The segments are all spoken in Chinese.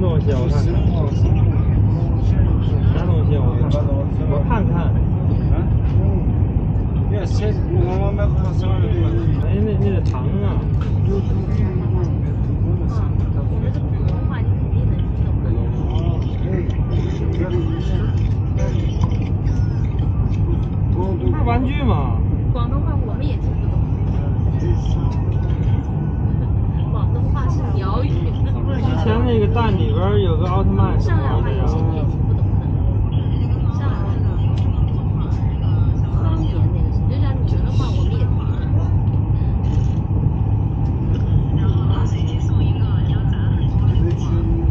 么东西啊？我看看。啥东西啊？我看看。我看看。哎，那那个糖啊。我们这普通话你肯定能听懂。不是玩具吗？广东话我们也听不懂。广东话是鸟语。不是之前那个蛋里边有个奥特曼什么的呀话也是？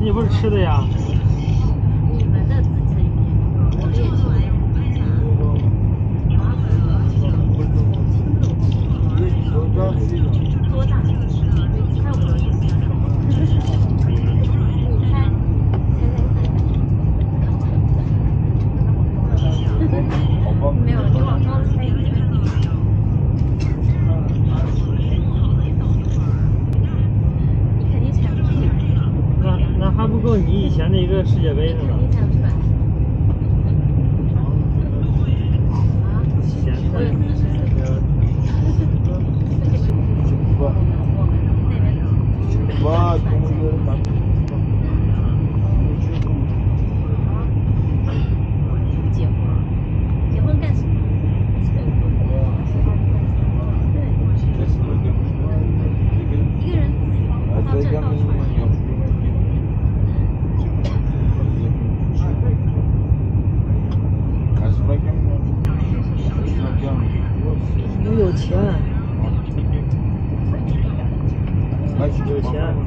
你不是，吃的呀？你们的自己的语言，我们也听不懂。多没有，你往高了猜一点。你肯定猜不出来，那那还不够你以前的一个世界杯呢肯定猜不出来。啊？闲我有四十岁。不，我们那边的。我同学有钱。有钱。